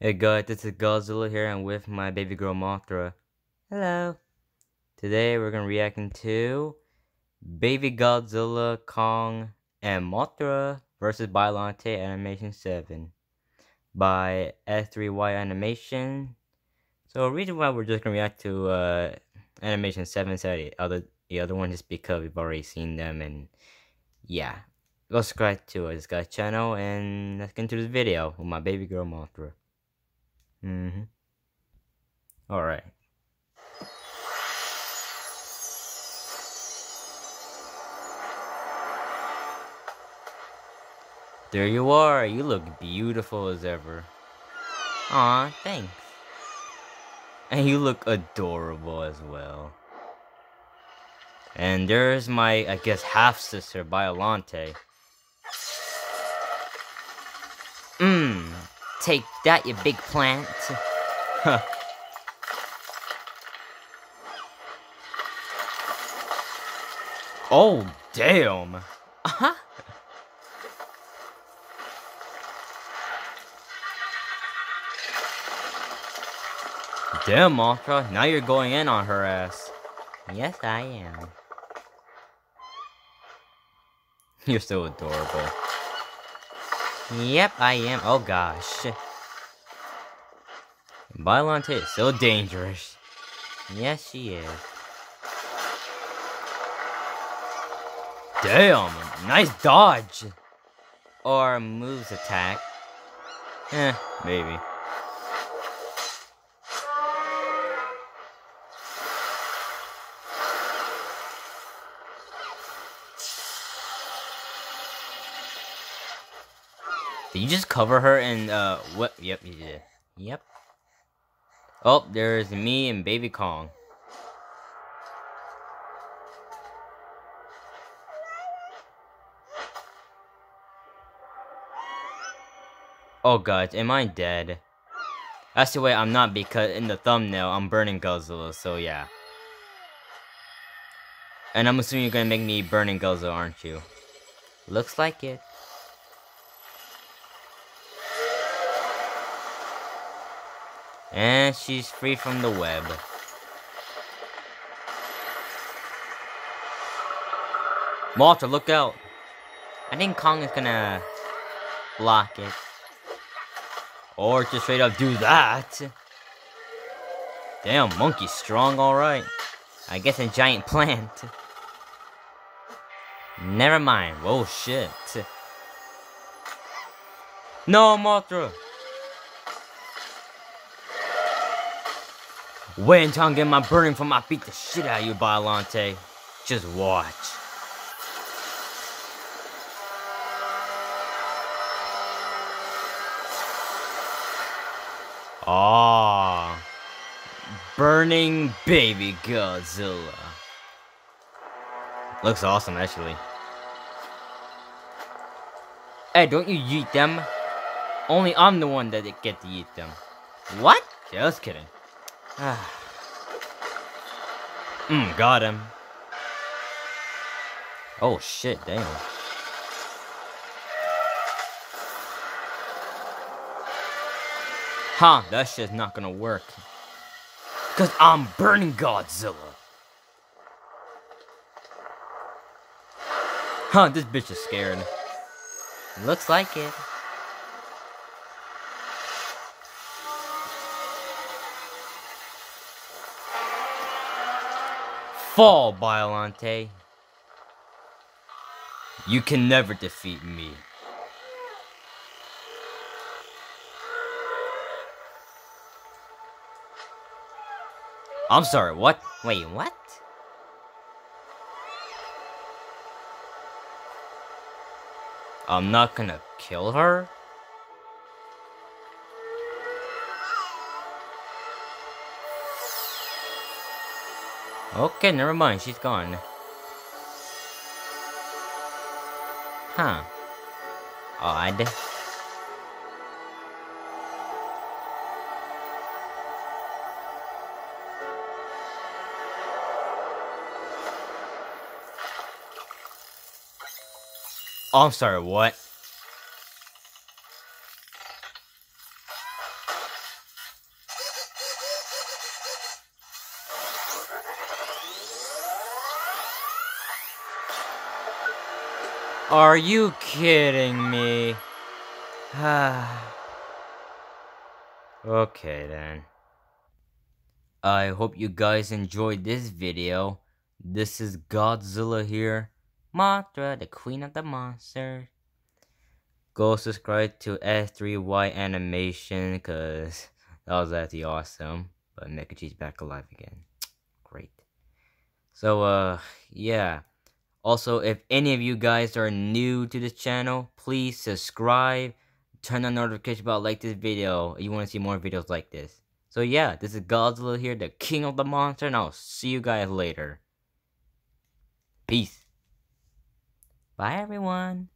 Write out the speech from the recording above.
Hey guys, this is Godzilla here and with my baby girl Mothra. Hello. Today we're gonna reacting to Baby Godzilla, Kong, and Mothra versus Biollante Animation 7 by S3Y Animation. So the reason why we're just gonna react to uh, Animation 7 instead the other the other one is because we've already seen them and yeah. Go subscribe to this guy's channel and let's get into this video with my baby girl Mothra. Mm-hmm. Alright. There you are. You look beautiful as ever. Aw, thanks. And you look adorable as well. And there's my, I guess, half-sister, Biollante. Mmm, take that, you big plant. Huh. oh, damn. Uh-huh. Damn, Mothra, now you're going in on her ass. Yes, I am. You're so adorable. Yep, I am. Oh gosh. Biollante is so dangerous. Yes, she is. Damn, nice dodge. Or moves attack. Eh, maybe. Did you just cover her in, uh, what? Yep, you did. Yep. Oh, there's me and Baby Kong. Oh god, am I dead? That's the way I'm not because in the thumbnail I'm burning Godzilla, so yeah. And I'm assuming you're gonna make me burning Godzilla, aren't you? Looks like it. And she's free from the web. Mothra, look out! I think Kong is gonna block it. Or just straight up do that. Damn, monkey's strong, alright. I guess a giant plant. Never mind. Oh shit. No, Mothra! Wait until I get my burning from my beat the shit out of you, Biollante. Just watch. Ah, burning baby Godzilla. Looks awesome, actually. Hey, don't you eat them? Only I'm the one that get to eat them. What? Just kidding. mm, got him. Oh shit, damn. Huh, that shit's not gonna work. Cause I'm burning Godzilla. Huh, this bitch is scared. Looks like it. Fall, Biollante. You can never defeat me. I'm sorry, what? Wait, what? I'm not gonna kill her? Okay, never mind, she's gone. Huh. Odd. Oh, I'm sorry, what? Are you kidding me? okay then. I hope you guys enjoyed this video. This is Godzilla here. Mothra, the queen of the monsters. Go subscribe to S3Y Animation because that was actually awesome. But Mecha back alive again. Great. So, uh, yeah. Also, if any of you guys are new to this channel, please subscribe, turn on notification bell, like this video. You want to see more videos like this. So yeah, this is Godzilla here, the king of the monster, and I'll see you guys later. Peace. Bye everyone.